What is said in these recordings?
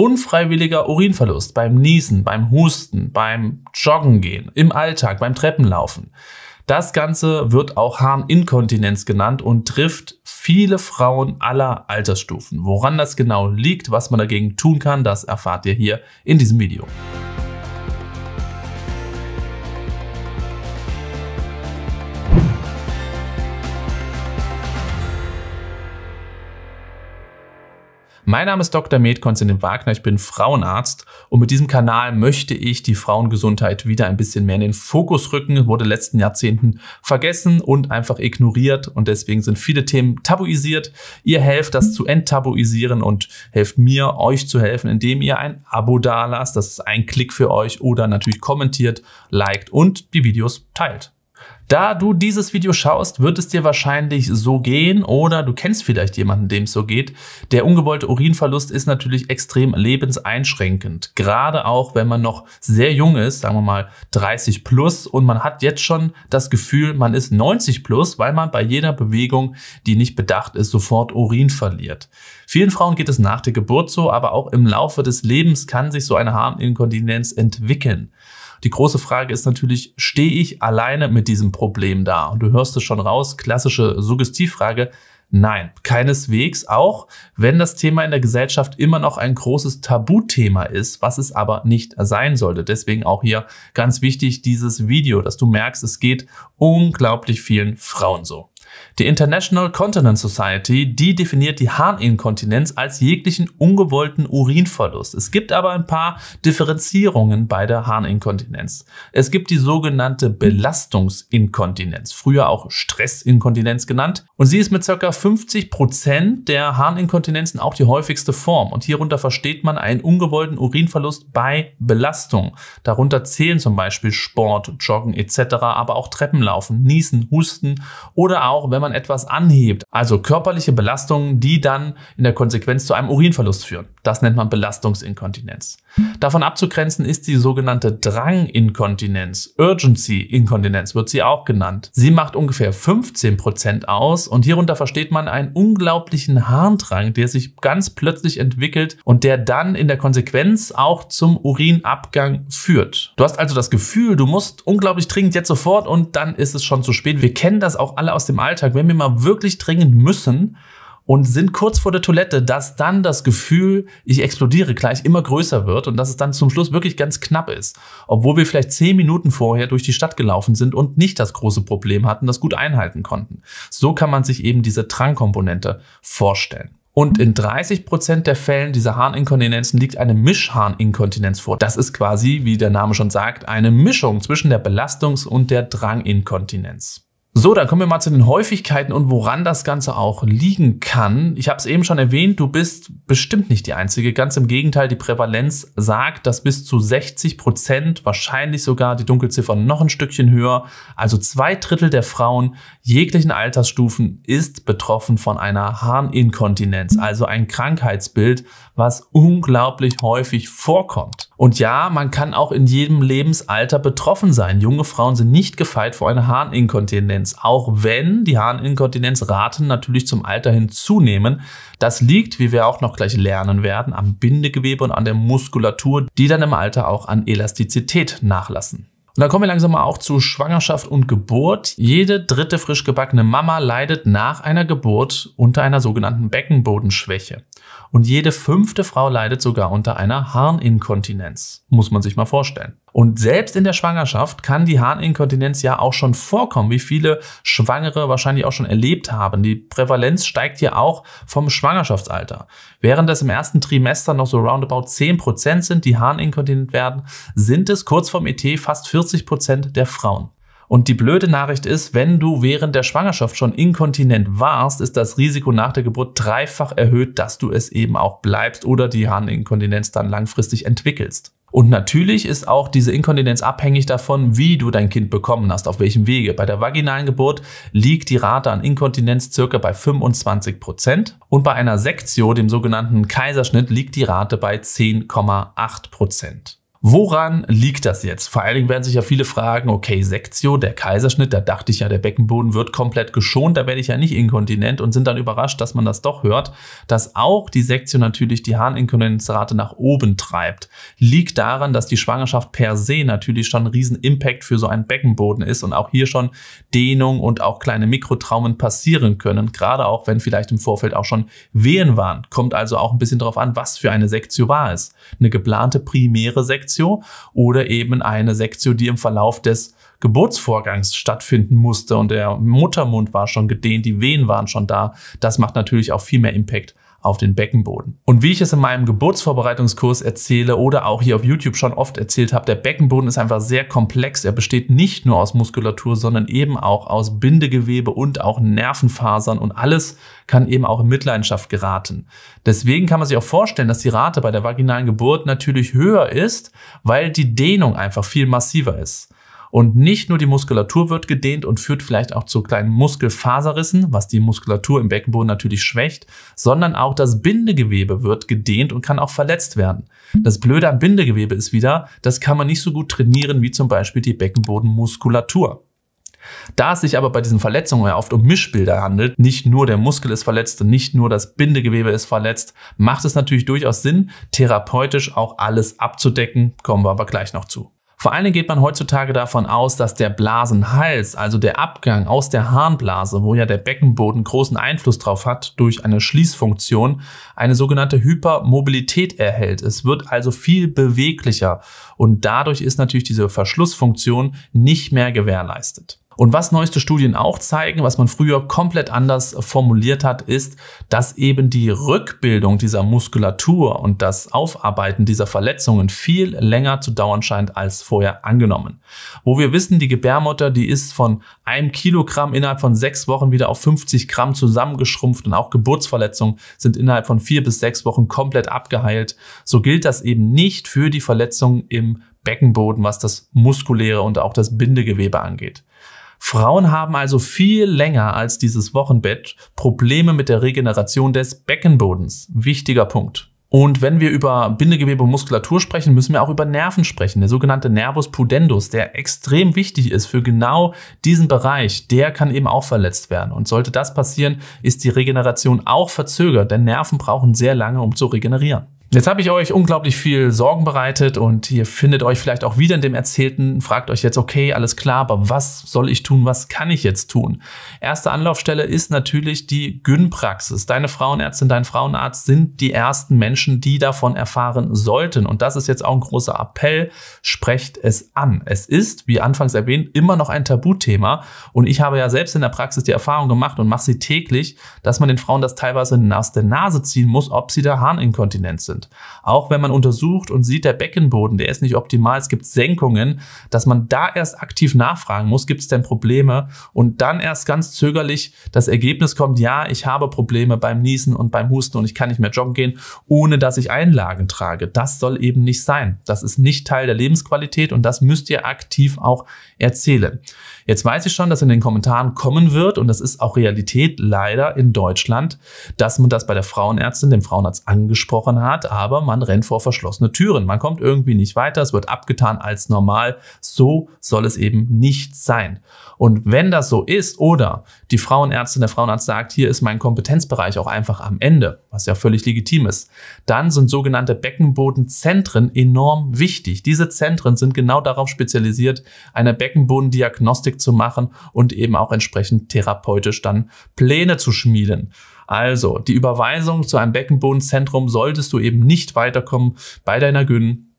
Unfreiwilliger Urinverlust beim Niesen, beim Husten, beim Joggen gehen, im Alltag, beim Treppenlaufen. Das Ganze wird auch Harninkontinenz genannt und trifft viele Frauen aller Altersstufen. Woran das genau liegt, was man dagegen tun kann, das erfahrt ihr hier in diesem Video. Mein Name ist Dr. Med Konstantin Wagner, ich bin Frauenarzt und mit diesem Kanal möchte ich die Frauengesundheit wieder ein bisschen mehr in den Fokus rücken, wurde letzten Jahrzehnten vergessen und einfach ignoriert und deswegen sind viele Themen tabuisiert. Ihr helft das zu enttabuisieren und helft mir, euch zu helfen, indem ihr ein Abo dalasst, das ist ein Klick für euch oder natürlich kommentiert, liked und die Videos teilt. Da du dieses Video schaust, wird es dir wahrscheinlich so gehen oder du kennst vielleicht jemanden, dem es so geht. Der ungewollte Urinverlust ist natürlich extrem lebenseinschränkend. Gerade auch, wenn man noch sehr jung ist, sagen wir mal 30 plus und man hat jetzt schon das Gefühl, man ist 90 plus, weil man bei jeder Bewegung, die nicht bedacht ist, sofort Urin verliert. Vielen Frauen geht es nach der Geburt so, aber auch im Laufe des Lebens kann sich so eine Harninkontinenz entwickeln. Die große Frage ist natürlich, stehe ich alleine mit diesem Problem da? Und du hörst es schon raus, klassische Suggestivfrage. Nein, keineswegs, auch wenn das Thema in der Gesellschaft immer noch ein großes Tabuthema ist, was es aber nicht sein sollte. Deswegen auch hier ganz wichtig dieses Video, dass du merkst, es geht unglaublich vielen Frauen so. Die International Continence Society, die definiert die Harninkontinenz als jeglichen ungewollten Urinverlust. Es gibt aber ein paar Differenzierungen bei der Harninkontinenz. Es gibt die sogenannte Belastungsinkontinenz, früher auch Stressinkontinenz genannt. Und sie ist mit ca. 50 Prozent der Harninkontinenzen auch die häufigste Form. Und hierunter versteht man einen ungewollten Urinverlust bei Belastung. Darunter zählen zum Beispiel Sport, Joggen etc., aber auch Treppenlaufen, Niesen, Husten oder auch wenn man etwas anhebt. Also körperliche Belastungen, die dann in der Konsequenz zu einem Urinverlust führen. Das nennt man Belastungsinkontinenz. Davon abzugrenzen ist die sogenannte Dranginkontinenz. Urgency-Inkontinenz wird sie auch genannt. Sie macht ungefähr 15 Prozent aus und hierunter versteht man einen unglaublichen Harndrang, der sich ganz plötzlich entwickelt und der dann in der Konsequenz auch zum Urinabgang führt. Du hast also das Gefühl, du musst unglaublich dringend jetzt sofort und dann ist es schon zu spät. Wir kennen das auch alle aus dem Alltag. Wenn wir mal wirklich dringend müssen, und sind kurz vor der Toilette, dass dann das Gefühl, ich explodiere gleich, immer größer wird und dass es dann zum Schluss wirklich ganz knapp ist. Obwohl wir vielleicht zehn Minuten vorher durch die Stadt gelaufen sind und nicht das große Problem hatten, das gut einhalten konnten. So kann man sich eben diese Drangkomponente vorstellen. Und in 30 Prozent der Fällen dieser Harninkontinenzen liegt eine Mischharninkontinenz vor. Das ist quasi, wie der Name schon sagt, eine Mischung zwischen der Belastungs- und der Dranginkontinenz. So, dann kommen wir mal zu den Häufigkeiten und woran das Ganze auch liegen kann. Ich habe es eben schon erwähnt, du bist bestimmt nicht die Einzige. Ganz im Gegenteil, die Prävalenz sagt, dass bis zu 60 Prozent, wahrscheinlich sogar die Dunkelziffer noch ein Stückchen höher, also zwei Drittel der Frauen jeglichen Altersstufen ist betroffen von einer Harninkontinenz, also ein Krankheitsbild, was unglaublich häufig vorkommt. Und ja, man kann auch in jedem Lebensalter betroffen sein. Junge Frauen sind nicht gefeit vor einer Harninkontinenz, auch wenn die Harninkontinenzraten natürlich zum Alter hin zunehmen. Das liegt, wie wir auch noch gleich lernen werden, am Bindegewebe und an der Muskulatur, die dann im Alter auch an Elastizität nachlassen. Und dann kommen wir langsam mal auch zu Schwangerschaft und Geburt. Jede dritte frisch gebackene Mama leidet nach einer Geburt unter einer sogenannten Beckenbodenschwäche. Und jede fünfte Frau leidet sogar unter einer Harninkontinenz. Muss man sich mal vorstellen. Und selbst in der Schwangerschaft kann die Harninkontinenz ja auch schon vorkommen, wie viele Schwangere wahrscheinlich auch schon erlebt haben. Die Prävalenz steigt hier auch vom Schwangerschaftsalter. Während es im ersten Trimester noch so roundabout 10% sind, die harninkontinent werden, sind es kurz vorm ET fast 40% der Frauen. Und die blöde Nachricht ist, wenn du während der Schwangerschaft schon inkontinent warst, ist das Risiko nach der Geburt dreifach erhöht, dass du es eben auch bleibst oder die Harninkontinenz dann langfristig entwickelst. Und natürlich ist auch diese Inkontinenz abhängig davon, wie du dein Kind bekommen hast, auf welchem Wege. Bei der vaginalen Geburt liegt die Rate an Inkontinenz circa bei 25 Prozent und bei einer Sektio, dem sogenannten Kaiserschnitt, liegt die Rate bei 10,8 Prozent. Woran liegt das jetzt? Vor allen Dingen werden sich ja viele fragen, okay, Sektio, der Kaiserschnitt, da dachte ich ja, der Beckenboden wird komplett geschont, da werde ich ja nicht inkontinent und sind dann überrascht, dass man das doch hört, dass auch die Sektio natürlich die Harninkontinenzrate nach oben treibt. Liegt daran, dass die Schwangerschaft per se natürlich schon ein riesen Impact für so einen Beckenboden ist und auch hier schon Dehnung und auch kleine Mikrotraumen passieren können, gerade auch wenn vielleicht im Vorfeld auch schon Wehen waren. Kommt also auch ein bisschen darauf an, was für eine Sektio war es. Eine geplante primäre Sektio Sektio oder eben eine Sektio, die im Verlauf des Geburtsvorgangs stattfinden musste und der Muttermund war schon gedehnt, die Wehen waren schon da. Das macht natürlich auch viel mehr Impact auf den Beckenboden. Und wie ich es in meinem Geburtsvorbereitungskurs erzähle oder auch hier auf YouTube schon oft erzählt habe, der Beckenboden ist einfach sehr komplex. Er besteht nicht nur aus Muskulatur, sondern eben auch aus Bindegewebe und auch Nervenfasern und alles kann eben auch in Mitleidenschaft geraten. Deswegen kann man sich auch vorstellen, dass die Rate bei der vaginalen Geburt natürlich höher ist, weil die Dehnung einfach viel massiver ist. Und nicht nur die Muskulatur wird gedehnt und führt vielleicht auch zu kleinen Muskelfaserrissen, was die Muskulatur im Beckenboden natürlich schwächt, sondern auch das Bindegewebe wird gedehnt und kann auch verletzt werden. Das Blöde am Bindegewebe ist wieder, das kann man nicht so gut trainieren wie zum Beispiel die Beckenbodenmuskulatur. Da es sich aber bei diesen Verletzungen ja oft um Mischbilder handelt, nicht nur der Muskel ist verletzt und nicht nur das Bindegewebe ist verletzt, macht es natürlich durchaus Sinn, therapeutisch auch alles abzudecken, kommen wir aber gleich noch zu. Vor allen Dingen geht man heutzutage davon aus, dass der Blasenhals, also der Abgang aus der Harnblase, wo ja der Beckenboden großen Einfluss drauf hat durch eine Schließfunktion, eine sogenannte Hypermobilität erhält. Es wird also viel beweglicher und dadurch ist natürlich diese Verschlussfunktion nicht mehr gewährleistet. Und was neueste Studien auch zeigen, was man früher komplett anders formuliert hat, ist, dass eben die Rückbildung dieser Muskulatur und das Aufarbeiten dieser Verletzungen viel länger zu dauern scheint als vorher angenommen. Wo wir wissen, die Gebärmutter, die ist von einem Kilogramm innerhalb von sechs Wochen wieder auf 50 Gramm zusammengeschrumpft und auch Geburtsverletzungen sind innerhalb von vier bis sechs Wochen komplett abgeheilt. So gilt das eben nicht für die Verletzungen im Beckenboden, was das muskuläre und auch das Bindegewebe angeht. Frauen haben also viel länger als dieses Wochenbett Probleme mit der Regeneration des Beckenbodens. Wichtiger Punkt. Und wenn wir über Bindegewebe und Muskulatur sprechen, müssen wir auch über Nerven sprechen. Der sogenannte Nervus pudendus, der extrem wichtig ist für genau diesen Bereich, der kann eben auch verletzt werden. Und sollte das passieren, ist die Regeneration auch verzögert, denn Nerven brauchen sehr lange, um zu regenerieren. Jetzt habe ich euch unglaublich viel Sorgen bereitet und ihr findet euch vielleicht auch wieder in dem Erzählten, fragt euch jetzt, okay, alles klar, aber was soll ich tun, was kann ich jetzt tun? Erste Anlaufstelle ist natürlich die Gyn-Praxis. Deine Frauenärztin, dein Frauenarzt sind die ersten Menschen, die davon erfahren sollten. Und das ist jetzt auch ein großer Appell, sprecht es an. Es ist, wie anfangs erwähnt, immer noch ein Tabuthema und ich habe ja selbst in der Praxis die Erfahrung gemacht und mache sie täglich, dass man den Frauen das teilweise aus der Nase ziehen muss, ob sie da Harninkontinent sind sind. Auch wenn man untersucht und sieht, der Beckenboden, der ist nicht optimal, es gibt Senkungen, dass man da erst aktiv nachfragen muss, gibt es denn Probleme? Und dann erst ganz zögerlich das Ergebnis kommt, ja, ich habe Probleme beim Niesen und beim Husten und ich kann nicht mehr joggen gehen, ohne dass ich Einlagen trage. Das soll eben nicht sein. Das ist nicht Teil der Lebensqualität und das müsst ihr aktiv auch erzählen. Jetzt weiß ich schon, dass in den Kommentaren kommen wird und das ist auch Realität leider in Deutschland, dass man das bei der Frauenärztin, dem Frauenarzt angesprochen hat, aber man rennt vor verschlossene Türen. Man kommt irgendwie nicht weiter, es wird abgetan als normal. So soll es eben nicht sein. Und wenn das so ist oder die Frauenärztin, der Frauenarzt sagt, hier ist mein Kompetenzbereich auch einfach am Ende, was ja völlig legitim ist, dann sind sogenannte Beckenbodenzentren enorm wichtig. Diese Zentren sind genau darauf spezialisiert, eine Beckenbodendiagnostik zu machen und eben auch entsprechend therapeutisch dann Pläne zu schmieden. Also, die Überweisung zu einem Beckenbodenzentrum solltest du eben nicht weiterkommen bei deiner Gyn.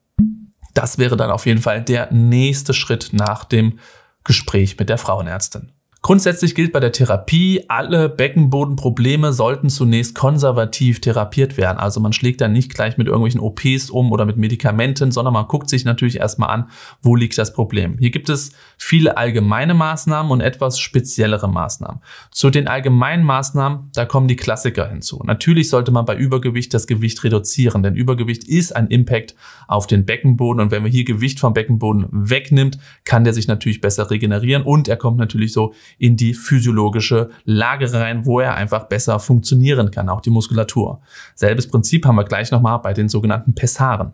Das wäre dann auf jeden Fall der nächste Schritt nach dem Gespräch mit der Frauenärztin. Grundsätzlich gilt bei der Therapie, alle Beckenbodenprobleme sollten zunächst konservativ therapiert werden. Also man schlägt dann nicht gleich mit irgendwelchen OPs um oder mit Medikamenten, sondern man guckt sich natürlich erstmal an, wo liegt das Problem. Hier gibt es viele allgemeine Maßnahmen und etwas speziellere Maßnahmen. Zu den allgemeinen Maßnahmen, da kommen die Klassiker hinzu. Natürlich sollte man bei Übergewicht das Gewicht reduzieren, denn Übergewicht ist ein Impact auf den Beckenboden und wenn man hier Gewicht vom Beckenboden wegnimmt, kann der sich natürlich besser regenerieren und er kommt natürlich so in die physiologische Lage rein, wo er einfach besser funktionieren kann, auch die Muskulatur. Selbes Prinzip haben wir gleich nochmal bei den sogenannten Pessaren.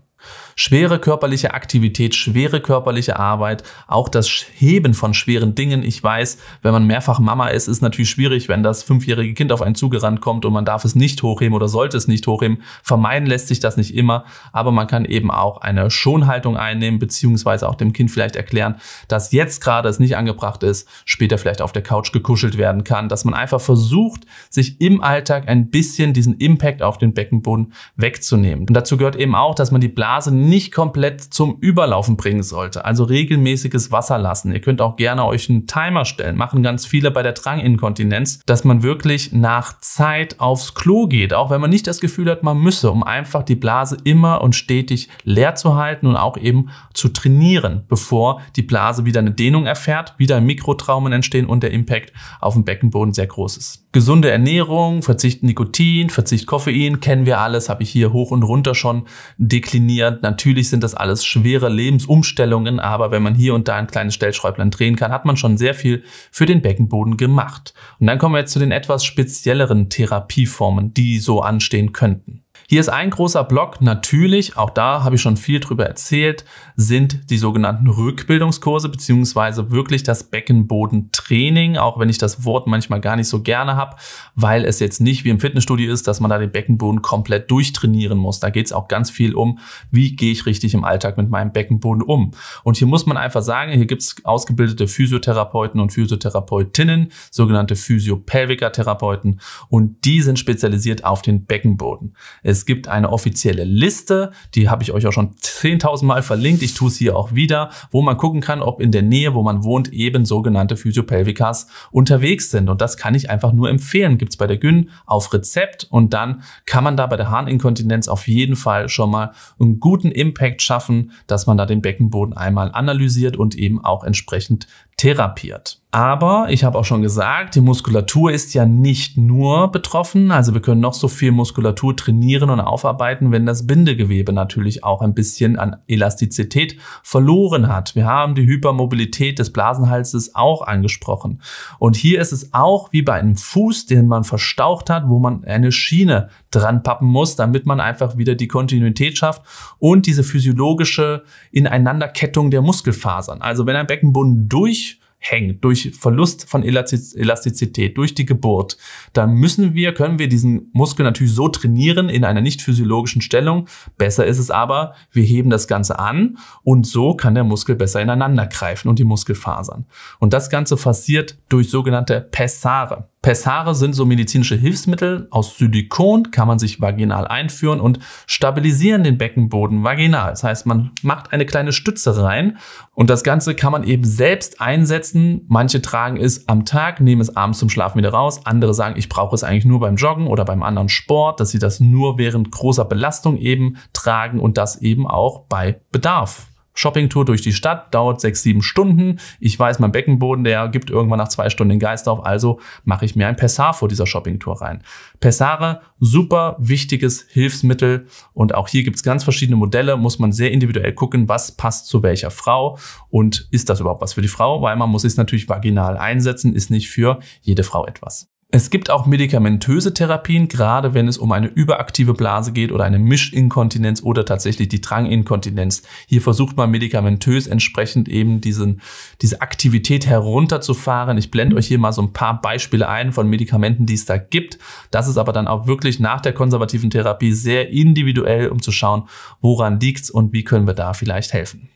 Schwere körperliche Aktivität, schwere körperliche Arbeit, auch das Heben von schweren Dingen. Ich weiß, wenn man mehrfach Mama ist, ist natürlich schwierig, wenn das fünfjährige Kind auf einen zugerannt kommt und man darf es nicht hochheben oder sollte es nicht hochheben. Vermeiden lässt sich das nicht immer, aber man kann eben auch eine Schonhaltung einnehmen, beziehungsweise auch dem Kind vielleicht erklären, dass jetzt gerade es nicht angebracht ist, später vielleicht auf der Couch gekuschelt werden kann, dass man einfach versucht, sich im Alltag ein bisschen diesen Impact auf den Beckenboden wegzunehmen. Und dazu gehört eben auch, dass man die Blase nicht komplett zum Überlaufen bringen sollte. Also regelmäßiges Wasser lassen. Ihr könnt auch gerne euch einen Timer stellen. Machen ganz viele bei der Dranginkontinenz, dass man wirklich nach Zeit aufs Klo geht, auch wenn man nicht das Gefühl hat, man müsse, um einfach die Blase immer und stetig leer zu halten und auch eben zu trainieren, bevor die Blase wieder eine Dehnung erfährt, wieder Mikrotraumen entstehen und der Impact auf dem Beckenboden sehr groß ist. Gesunde Ernährung, Verzicht Nikotin, Verzicht Koffein, kennen wir alles, habe ich hier hoch und runter schon dekliniert. Natürlich sind das alles schwere Lebensumstellungen, aber wenn man hier und da ein kleines Stellschräublein drehen kann, hat man schon sehr viel für den Beckenboden gemacht. Und dann kommen wir jetzt zu den etwas spezielleren Therapieformen, die so anstehen könnten. Hier ist ein großer Block. Natürlich, auch da habe ich schon viel drüber erzählt, sind die sogenannten Rückbildungskurse beziehungsweise wirklich das Beckenbodentraining, auch wenn ich das Wort manchmal gar nicht so gerne habe, weil es jetzt nicht wie im Fitnessstudio ist, dass man da den Beckenboden komplett durchtrainieren muss. Da geht es auch ganz viel um, wie gehe ich richtig im Alltag mit meinem Beckenboden um. Und hier muss man einfach sagen, hier gibt es ausgebildete Physiotherapeuten und Physiotherapeutinnen, sogenannte Physiopelviker-Therapeuten und die sind spezialisiert auf den Beckenboden. Es es gibt eine offizielle Liste, die habe ich euch auch schon 10.000 Mal verlinkt. Ich tue es hier auch wieder, wo man gucken kann, ob in der Nähe, wo man wohnt, eben sogenannte Physiopelvikas unterwegs sind. Und das kann ich einfach nur empfehlen. Gibt es bei der Gyn auf Rezept und dann kann man da bei der Harninkontinenz auf jeden Fall schon mal einen guten Impact schaffen, dass man da den Beckenboden einmal analysiert und eben auch entsprechend therapiert. Aber ich habe auch schon gesagt, die Muskulatur ist ja nicht nur betroffen. Also wir können noch so viel Muskulatur trainieren und aufarbeiten, wenn das Bindegewebe natürlich auch ein bisschen an Elastizität verloren hat. Wir haben die Hypermobilität des Blasenhalses auch angesprochen. Und hier ist es auch wie bei einem Fuß, den man verstaucht hat, wo man eine Schiene dran pappen muss, damit man einfach wieder die Kontinuität schafft und diese physiologische Ineinanderkettung der Muskelfasern. Also wenn ein Beckenboden durch hängt, durch Verlust von Elastizität, durch die Geburt, dann müssen wir, können wir diesen Muskel natürlich so trainieren in einer nicht physiologischen Stellung. Besser ist es aber, wir heben das Ganze an und so kann der Muskel besser ineinander greifen und die Muskelfasern. Und das Ganze passiert durch sogenannte Pessare. Pessare sind so medizinische Hilfsmittel aus Silikon, kann man sich vaginal einführen und stabilisieren den Beckenboden vaginal. Das heißt, man macht eine kleine Stütze rein und das Ganze kann man eben selbst einsetzen. Manche tragen es am Tag, nehmen es abends zum Schlafen wieder raus. Andere sagen, ich brauche es eigentlich nur beim Joggen oder beim anderen Sport, dass sie das nur während großer Belastung eben tragen und das eben auch bei Bedarf. Shoppingtour durch die Stadt, dauert sechs, sieben Stunden. Ich weiß, mein Beckenboden, der gibt irgendwann nach zwei Stunden den Geist auf, also mache ich mir ein Pessar vor dieser Shoppingtour rein. Pessare, super wichtiges Hilfsmittel und auch hier gibt es ganz verschiedene Modelle, muss man sehr individuell gucken, was passt zu welcher Frau und ist das überhaupt was für die Frau, weil man muss es natürlich vaginal einsetzen, ist nicht für jede Frau etwas. Es gibt auch medikamentöse Therapien, gerade wenn es um eine überaktive Blase geht oder eine Mischinkontinenz oder tatsächlich die Dranginkontinenz. Hier versucht man medikamentös entsprechend eben diesen, diese Aktivität herunterzufahren. Ich blende euch hier mal so ein paar Beispiele ein von Medikamenten, die es da gibt. Das ist aber dann auch wirklich nach der konservativen Therapie sehr individuell, um zu schauen, woran liegt's und wie können wir da vielleicht helfen.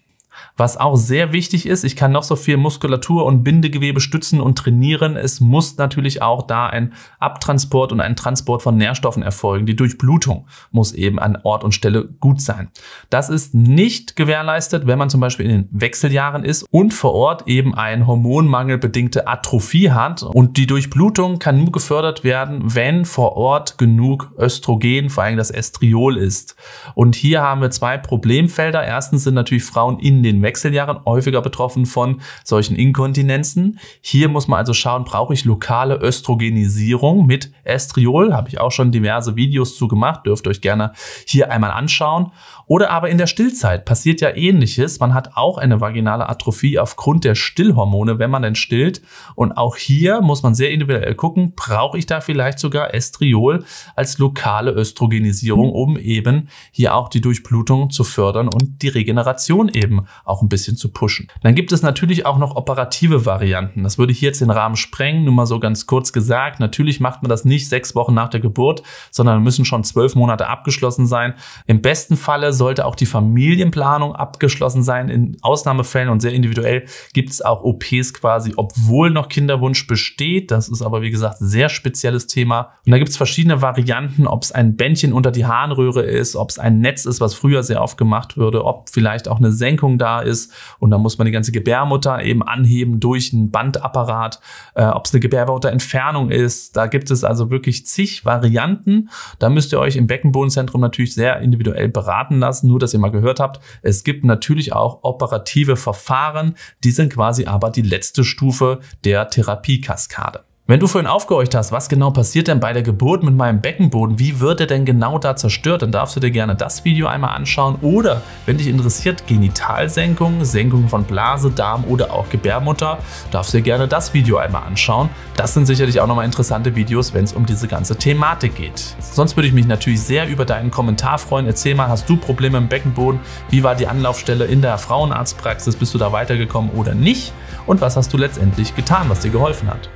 Was auch sehr wichtig ist, ich kann noch so viel Muskulatur und Bindegewebe stützen und trainieren. Es muss natürlich auch da ein Abtransport und ein Transport von Nährstoffen erfolgen. Die Durchblutung muss eben an Ort und Stelle gut sein. Das ist nicht gewährleistet, wenn man zum Beispiel in den Wechseljahren ist und vor Ort eben ein hormonmangelbedingte Atrophie hat. Und die Durchblutung kann nur gefördert werden, wenn vor Ort genug Östrogen, vor allem das Estriol ist. Und hier haben wir zwei Problemfelder. Erstens sind natürlich Frauen in in den Wechseljahren häufiger betroffen von solchen Inkontinenzen. Hier muss man also schauen, brauche ich lokale Östrogenisierung mit Estriol? Habe ich auch schon diverse Videos zu gemacht, dürft euch gerne hier einmal anschauen. Oder aber in der Stillzeit passiert ja ähnliches. Man hat auch eine vaginale Atrophie aufgrund der Stillhormone, wenn man denn stillt. Und auch hier muss man sehr individuell gucken, brauche ich da vielleicht sogar Estriol als lokale Östrogenisierung, um eben hier auch die Durchblutung zu fördern und die Regeneration eben auch ein bisschen zu pushen. Dann gibt es natürlich auch noch operative Varianten. Das würde ich jetzt den Rahmen sprengen, nur mal so ganz kurz gesagt. Natürlich macht man das nicht sechs Wochen nach der Geburt, sondern müssen schon zwölf Monate abgeschlossen sein. Im besten Falle sollte auch die Familienplanung abgeschlossen sein. In Ausnahmefällen und sehr individuell gibt es auch OPs quasi, obwohl noch Kinderwunsch besteht. Das ist aber, wie gesagt, sehr spezielles Thema. Und da gibt es verschiedene Varianten, ob es ein Bändchen unter die Harnröhre ist, ob es ein Netz ist, was früher sehr oft gemacht würde, ob vielleicht auch eine Senkung da ist. Und da muss man die ganze Gebärmutter eben anheben durch einen Bandapparat, äh, ob es eine Gebärmutterentfernung ist. Da gibt es also wirklich zig Varianten. Da müsst ihr euch im Beckenbodenzentrum natürlich sehr individuell beraten lassen lassen, nur dass ihr mal gehört habt. Es gibt natürlich auch operative Verfahren, die sind quasi aber die letzte Stufe der Therapiekaskade. Wenn du vorhin aufgehorcht hast, was genau passiert denn bei der Geburt mit meinem Beckenboden, wie wird er denn genau da zerstört, dann darfst du dir gerne das Video einmal anschauen oder wenn dich interessiert Genitalsenkung, Senkung von Blase, Darm oder auch Gebärmutter, darfst du dir gerne das Video einmal anschauen. Das sind sicherlich auch nochmal interessante Videos, wenn es um diese ganze Thematik geht. Sonst würde ich mich natürlich sehr über deinen Kommentar freuen. Erzähl mal, hast du Probleme im Beckenboden? Wie war die Anlaufstelle in der Frauenarztpraxis? Bist du da weitergekommen oder nicht? Und was hast du letztendlich getan, was dir geholfen hat?